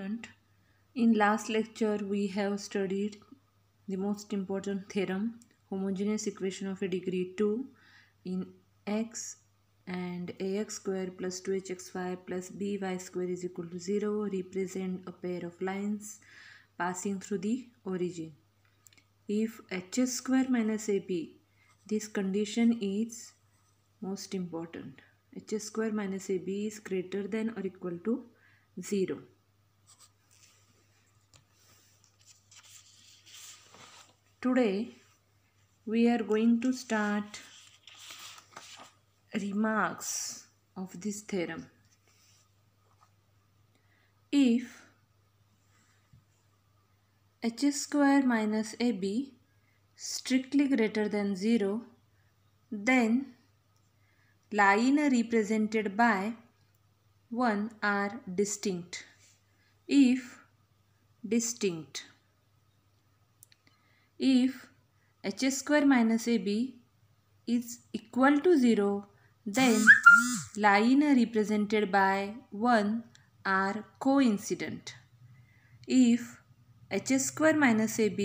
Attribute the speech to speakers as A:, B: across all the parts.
A: student. In last lecture we have studied the most important theorem homogeneous equation of a degree 2 in x and ax square plus 2hxy plus by square is equal to 0 represent a pair of lines passing through the origin. If h square minus ab this condition is most important. h square minus ab is greater than or equal to 0 Today we are going to start remarks of this theorem. If h square minus ab strictly greater than 0 then line represented by 1 are distinct. If distinct if h square minus ab is equal to 0 then line represented by 1 are coincident. If h square minus ab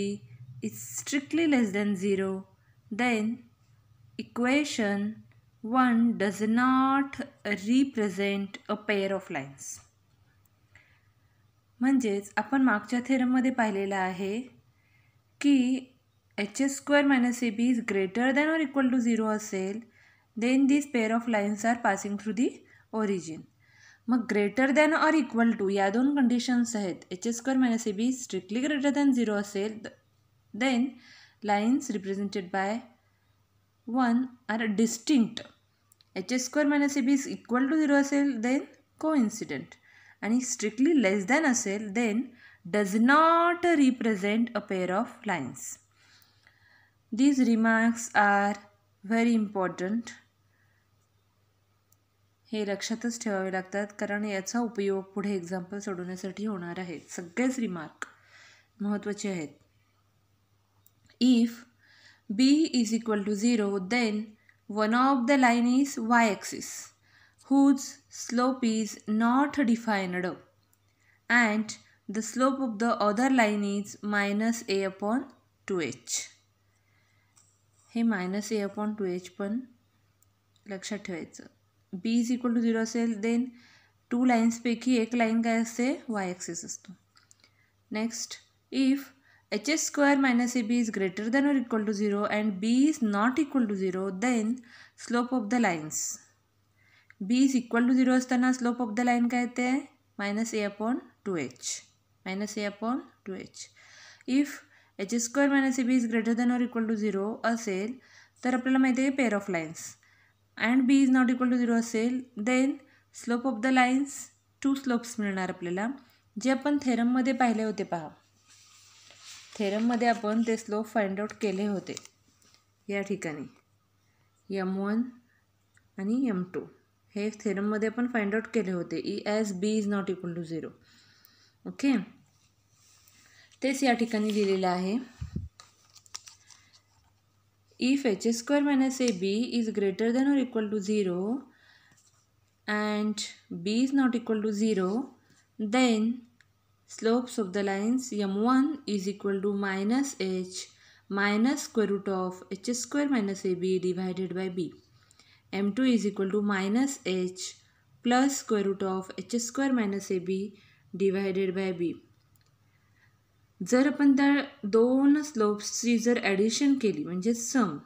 A: is strictly less than 0 then equation 1 does not represent a pair of lines. म्हणजेच आपण मागच्या थेरममध्ये पाहिलेलं आहे की H S square minus A B is greater than or equal to zero असेल then this pair of lines are passing through the origin मग greater than or equal to या दोन कंडिशन्स आहेत H S square minus A B strictly greater than zero असेल then lines represented by one are distinct H S square minus A B is equal to zero असेल then को incident आणि strictly less than असेल then does not represent a pair of lines. These remarks are very important. हे लक्षातच ठेवावे लागतात कारण याचा उपयोग पुढे एक्झाम्पल सोडवण्यासाठी होणार आहे सगळेच रिमार्क महत्त्वाचे आहेत if B is equal to zero then one of the line is Y axis whose slope is not defined and the slope of the other line is minus a upon 2h हे minus A upon two H पण लक्षात ठेवायचं. B is equal to zero असेल then two लाईन्सपैकी एक line काय असते? Y axis असतो. Next if H S square minus A B is greater than or equal to zero and B is not equal to zero then slope of the lines B is equal to zero असताना slope of the line काय येते? Minus A upon two H minus a upon 2h. If h square minus ab is greater than or equal to 0 असेल तर आपल्याला माहिती आहे pair of lines and B is not equal to zero असेल then slope of the lines two slopes मिळणार आपल्याला. जे आपण थेरममध्ये पाहिले होते पहा. थेरममध्ये आपण ते स्लोप फाइंड आउट केले होते. या ठिकाणी. यम वन आणि यम टू हे थेरममध्ये आपण फाइंड आउट केले होते. E S B is not equal to zero okay? तेच या ठिकाणी लिहिलेलं आहे. If H A square minus A B is greater than or equal to zero and B is not equal to zero then slopes of the lines M one is equal to minus H minus square root of H square minus A B divided by B M two is equal to minus H plus square root of H square minus A B divided by B जर आपण त्या दोन स्लोप्सची जर addition केली म्हणजे सम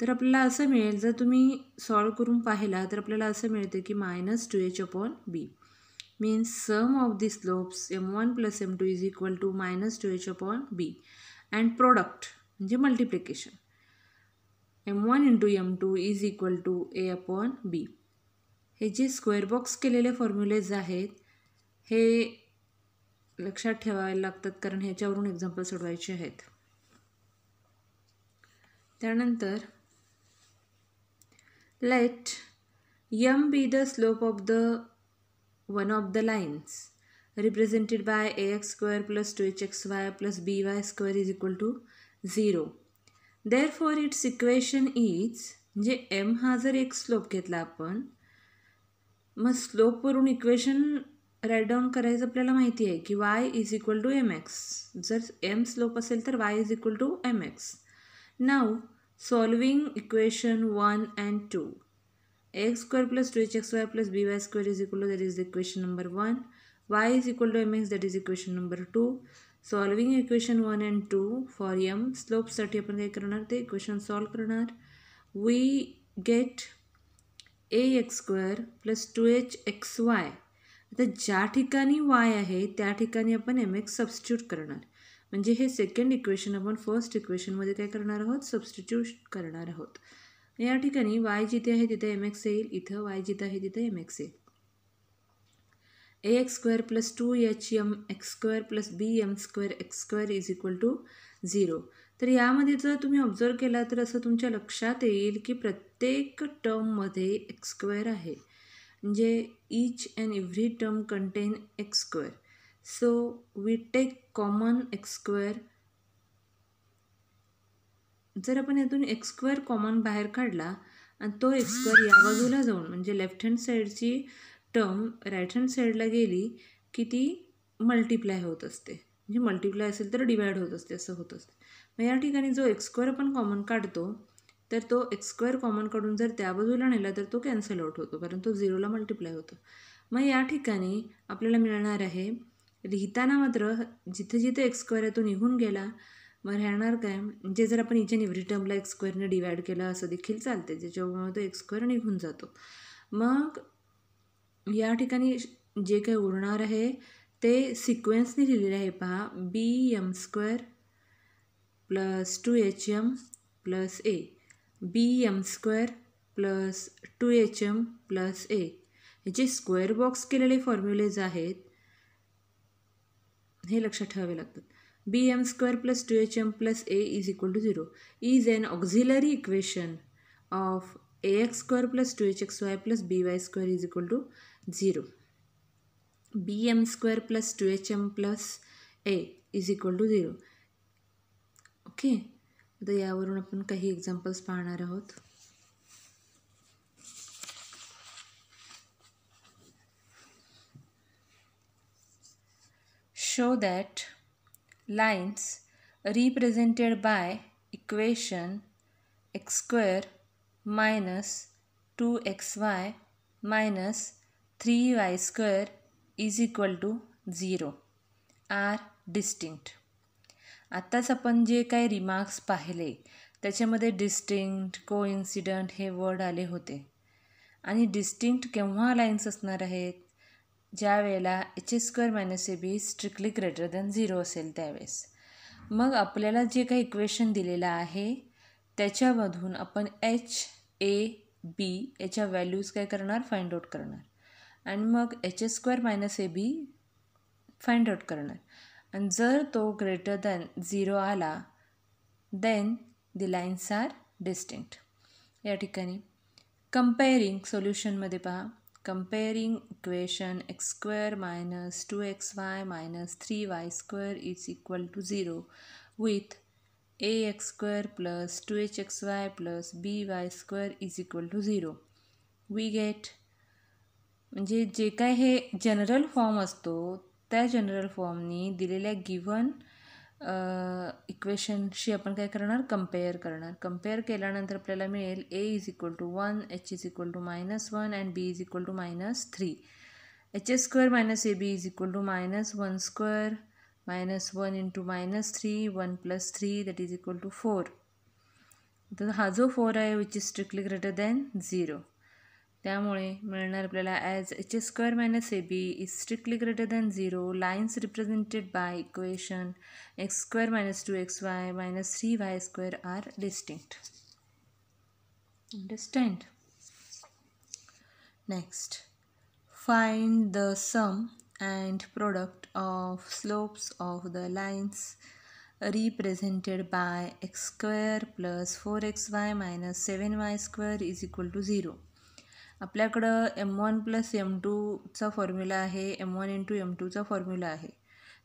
A: तर आपल्याला असं मिळेल जर तुम्ही सॉल्व करून पाहिला तर आपल्याला असं मिळतं की minus two h upon b means sum of the slopes m one plus m two is equal to minus two h upon b and product म्हणजे multiplication m one into m two is equal to a upon b हे जे square box केलेले formulae आहेत हे लक्षात ठेवायला लागतात कारण ह्याच्यावरून एक्झाम्पल सोडवायचे आहेत. त्यानंतर let m be the slope of the one of the lines represented by a x square plus two h x y plus b y square is equal to zero therefore its equation is म्हणजे M हा जर एक slope घेतला आपण मग स्लोपवरून equation write down करायचं आपल्याला माहिती आहे की y is equal to m x जर एम स्लोप असेल तर y is equal to m x now solving equation one and two x square plus two h x y plus b y square is equal to that is equation number one y is equal to m x that is equation number two solving equation one and two for m स्लोपसाठी आपण काय करणार? ते equation solve करणार. We get a x square plus two h x y आता ज्या ठिकाणी Y आहे त्या ठिकाणी आपण एम एक्स सबस्टिट्यूट करणार. म्हणजे हे सेकंड इक्वेशन आपण फर्स्ट इक्वेशनमध्ये काय करणार आहोत? सबस्टिट्यूट करणार आहोत. या ठिकाणी वाय जिथे आहे तिथे एम एक्स येईल. इथं वाय जिथे आहे तिथे एम एक्स येईल. A x square plus two h m x square plus b m square x square is equal to zero तर यामध्ये जर तुम्ही ऑब्झर्व केला तर असं तुमच्या लक्षात येईल की प्रत्येक टर्ममध्ये एक्स स्क्वेअर आहे. म्हणजे each and every term contain x square. So we take common x square. जर आपण यातून एक्स स्क्वेअर कॉमन बाहेर काढला आणि तो एक्स स्क्वेअर या बाजूला जाऊन म्हणजे लेफ्ट हँड साईडची टर्म राईट हँड साईडला गेली की ती मल्टिप्लाय होत असते. म्हणजे मल्टिप्लाय असेल तर डिवाईड होत असते असं होत असते. मग या ठिकाणी जो एक्स स्क्वेअर आपण कॉमन काढतो तर तो एक्स स्क्वेअर कॉमन काढून जर त्या बाजूला नेला तर तो कॅन्सल आउट होतो कारण तो झिरोला मल्टिप्लाय होतो. मग या ठिकाणी आपल्याला मिळणार आहे लिहिताना मात्र जिथे जिथे एक्स स्क्वेअर आहे तो निघून गेला मग राहणार काय? म्हणजे जर आपण इच्या निवरी टर्मला एक्स स्क्वेअरने डिवाईड केलं असं देखील चालते ज्याच्यामुळे तो एक्स स्क्वेअर निघून जातो. मग या ठिकाणी जे काही उरणार आहे ते सिक्वेन्सने लिहिलेले आहे पहा b m square plus two h m plus a b m square plus two h m plus a हे जे स्क्वेअर बॉक्स केलेले फॉर्म्युलेज आहेत हे लक्षात ठेवावे लागतात. B m square plus two h m plus a is equal to zero is an auxiliary equation of a x square plus two h x y plus b y square is equal to zero b m square plus two h m plus a is equal to zero okay तो यावरून आपण काही examples पाहणार आहोत. Show that lines represented by equation x square minus two x y minus three y square is equal to zero are distinct आत्ताच आपण जे काही रिमार्क्स पाहिले त्याच्यामध्ये डिस्टिंक्ट कोइन्सिडंट हे वर्ड आले होते. आणि डिस्टिंक्ट केव्हा लाईन्स असणार आहेत? ज्या वेळेला h a square minus a b strictly greater than zero असेल त्यावेळेस. मग आपल्याला जे काही इक्वेशन दिलेलं आहे त्याच्यामधून आपण एच ए बी याच्या व्हॅल्यूज काय करणार? फाइंड आउट करणार. आणि मग h a square minus a b find out करणार. आणि जर तो ग्रेटर दॅन झिरो आला then the lines are distinct या ठिकाणी कम्पेअरिंग सोल्युशनमध्ये पहा. Comparing equation x square minus two x y minus three y square is equal to zero with a x square plus two h x y plus b y square is equal to zero we get म्हणजे जे काय हे general form असतो त्या general फॉर्मनी दिलेल्या given इक्वेशनशी आपण काय करणार? कंपेअर करणार. कंपेअर केल्यानंतर आपल्याला मिळेल a is equal to one h is equal to minus one and b is equal to minus three h s square minus a b is equal to minus one square minus one into minus three one plus three that is equal to four तर हा जो four आहे which is strictly greater than zero त्यामुळे मिळणार आपल्याला as h a square minus a b is strictly greater than zero lines represented by equation x square minus two x y minus three y square are distinct understand next find the sum and product of slopes of the lines represented by x square plus 4xy minus 7y square is equal to 0 आपल्याकडं M one plus M टूचा formula आहे M one into M टूचा formula आहे.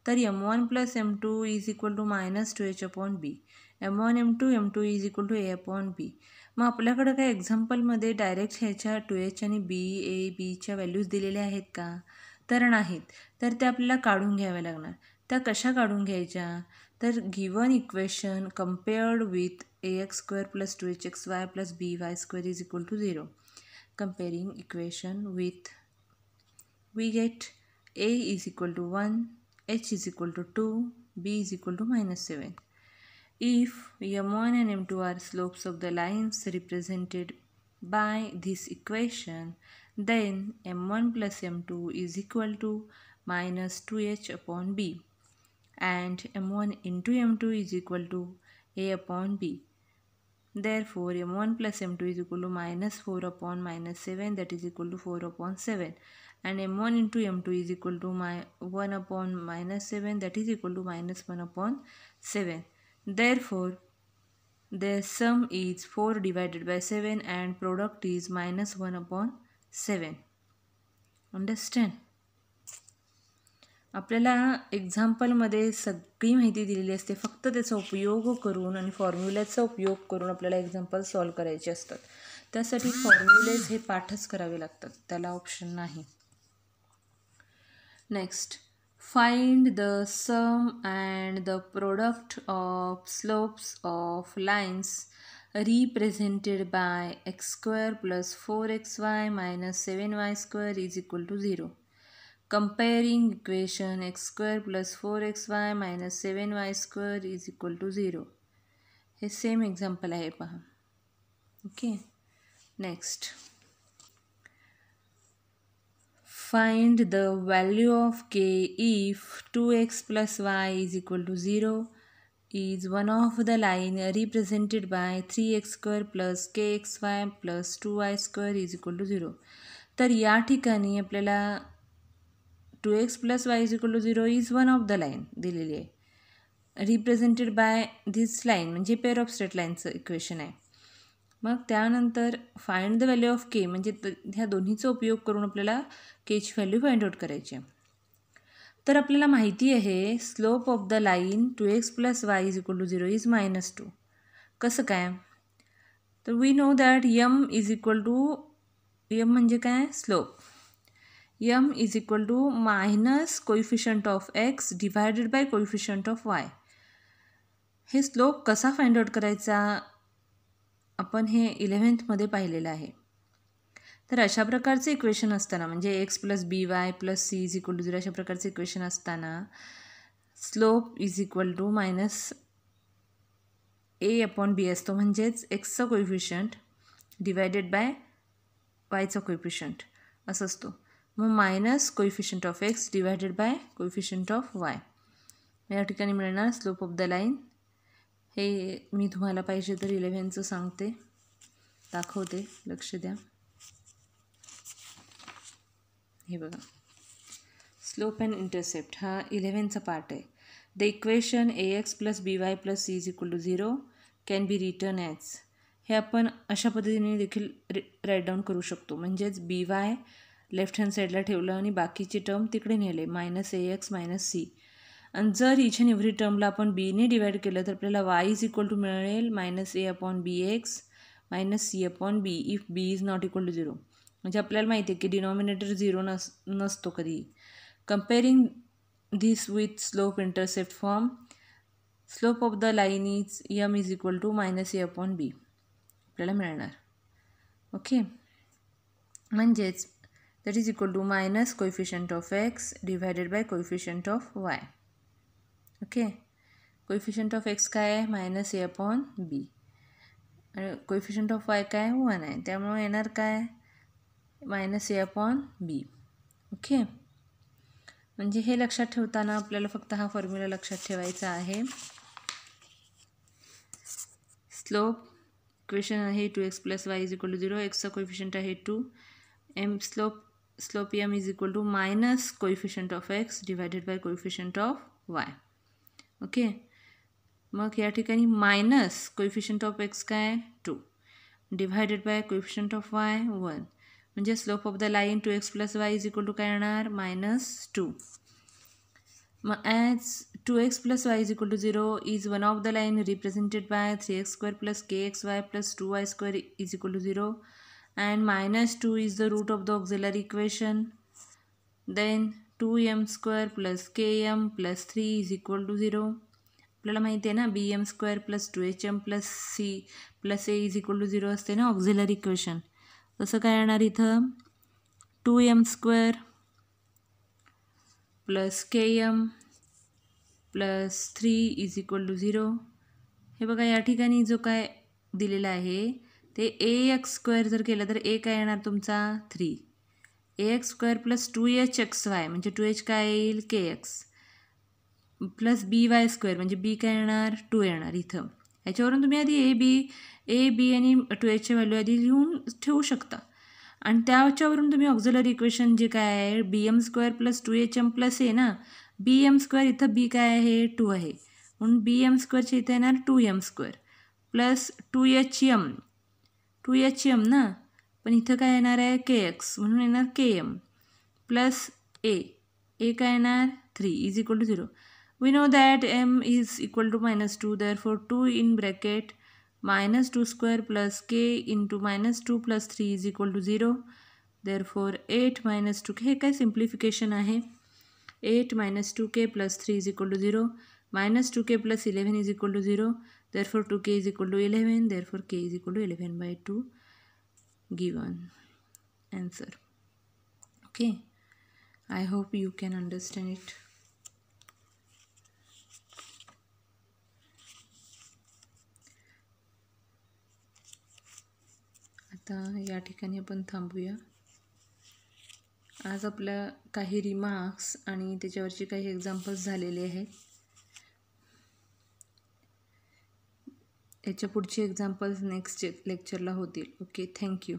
A: तर m one plus m two is equal to minus two h upon b m one m two m two is equal to a upon b मग आपल्याकडं काय एक्झाम्पलमध्ये direct ह्याच्या two H आणि बी ए बीच्या व्हॅल्यूज दिलेल्या आहेत का? तर नाहीत. तर त्या आपल्याला काढून घ्याव्या लागणार. त्या कशा काढून घ्यायच्या? तर given equation compared with a x square plus two h x y plus b y square is equal to zero comparing equation with we get a is equal to 1 h is equal to 2 b is equal to minus 7 if m1 and m2 are slopes of the lines represented by this equation then m1 plus m2 is equal to minus 2h upon b and m1 into m2 is equal to a upon b Therefore, m1 plus m2 is equal to minus 4 upon minus 7 that is equal to 4 upon 7 and m1 into m2 is equal to my 1 upon minus 7 that is equal to minus 1 upon 7. Therefore, their sum is 4 divided by 7 and product is minus 1 upon 7. Understand? आपल्याला एक्झाम्पलमध्ये सगळी माहिती दिलेली असते. फक्त त्याचा उपयोग करून आणि फॉर्म्युल्याचा उपयोग करून आपल्याला एक्झाम्पल सॉल्व करायचे असतात. त्यासाठी फॉर्म्युलेज हे पाठच करावे लागतात. त्याला ऑप्शन नाही. Next find the sum and the product of slopes of lines represented by x square plus four x y minus seven y square is equal to zero comparing equation x square plus 4xy minus 7y square is equal to 0 हे same example आहे पहा. Okay next find the value of k if two x plus y is equal to zero is one of the line represented by three x square plus k x y plus two y square is equal to zero तर या ठिकाणी आपल्याला two x plus y is equal to zero is one of the line दिलेली आहे. Represented by this line म्हणजे pair of straight लाईनचं equation आहे. मग त्यानंतर find the value of k म्हणजे ह्या दोन्हीचा उपयोग करून आपल्याला केची व्हॅल्यू फाइंड आउट करायची आहे. तर आपल्याला माहिती आहे slope of the line two x plus y is equal to zero is minus two कसं काय? तर we know that m is equal to m म्हणजे काय? Slope m is equal to minus coefficient of x divided by coefficient of y हे slope कसा find out करायचा? आपण हे इलेव्हन्थमध्ये पाहिलेलं आहे. तर अशा प्रकारचे इक्वेशन असताना म्हणजे X plus B Y plus C is equal to zero अशा प्रकारचे इक्वेशन असताना slope is equal to minus A upon B असतो. म्हणजेच एक्सचा कोइफिशंट डिवायडेड बाय वायचा कोइफिशंट असं असतो. मग minus coefficient of x divided by coefficient of y. या ठिकाणी मिळणार स्लोप ऑफ द लाईन. हे मी तुम्हाला पाहिजे तर इलेव्हनचं सांगते. दाखवते. लक्ष द्या. हे बघा. स्लोप अँड इंटरसेप्ट हा इलेव्हनचा पार्ट आहे. The equation a x plus b y plus c is equal to zero can be written as. हे आपण अशा पद्धतीने देखील राईट डाऊन करू शकतो. म्हणजेच बी वाय लेफ्ट हँड साईडला ठेवलं आणि बाकीचे टर्म तिकडे नेले minus a x minus c. आणि जर इच अँड एव्हरी टर्मला आपण बीने डिवाईड केलं तर आपल्याला वाय इज इक्वल टू मिळेल minus a upon b x minus c upon b if b is not equal to zero म्हणजे आपल्याला माहिती आहे की डिनॉमिनेटर झिरो नस नसतो कधी. Comparing this with slope intercept form slope of the line is m is equal to minus a upon b आपल्याला मिळणार. ओके म्हणजेच that is equal to minus coefficient of x divided by coefficient of y. Okay coefficient of x काय आहे? Minus ए upon बी आणि coefficient of Y काय one आहे. त्यामुळे येणार काय? Minus a upon b okay म्हणजे हे लक्षात ठेवताना आपल्याला फक्त हा फॉर्म्युला लक्षात ठेवायचा आहे. स्लोप इक्वेशन आहे two x plus y is equal to zero एक्सचा कोइफिशियंट आहे two m slope slope m is equal to minus coefficient of x divided by coefficient of y. Okay मग या ठिकाणी मायनस कोइफिशियंट ऑफ एक्स काय two divided by coefficient of y one म्हणजे slope of the line two x plus y is equal to काय येणार minus two मग as two x plus y is equal to zero is one of the line represented by three x square plus k x y plus two y square is equal to zero and minus 2 is the root of the auxiliary equation. Then two square square plus k m plus three is equal to zero आपल्याला माहिती आहे ना b m square plus two h m plus c plus a is equal to zero असते ना auxiliary equation तसं काय येणार इथं? Two m square plus k m plus three is equal to zero हे बघा या ठिकाणी जो काय दिलेला आहे ते ए एक्स स्क्वेअर जर केलं तर ए काय येणार तुमचा? Three a x square plus two h x y म्हणजे टू एच काय येईल? K x plus b y square म्हणजे बी काय येणार? टू येणार इथं. याच्यावरून तुम्ही आधी ए बी ए बी आणि टू एचची व्हॅल्यू आधी लिहून ठेवू शकता. आणि त्याच्यावरून तुम्ही ऑक्झिलरी इक्वेशन जे काय आहे b m square plus two h m plus a ना बी एम स्क्वेअर इथं बी काय आहे? टू आहे. म्हणून बी एम स्क्वेअरच्या इथं येणार two m square plus two h m two h m ना? पण इथं काय येणार आहे? के एक्स म्हणून येणार के एम प्लस ए ए काय येणार? Three is equal to zero we know that m is equal to minus two there four two in bracket minus two square plus k into minus two plus three is equal to zero there four eight minus two k हे काय simplification आहे? Eight minus two k plus three is equal to zero minus two k plus eleven is equal to zero therefore four two k is equal to eleven is four k is equal to eleven by two given answer. Okay. I hope you can understand it. आता या ठिकाणी आपण थांबूया. आज आपल्या काही remarks आणि त्याच्यावरचे काही एक्झाम्पल्स झालेले आहेत. याच्या पुढचे एक्झाम्पल्स नेक्स्ट लेक्चरला होतील. Okay thank you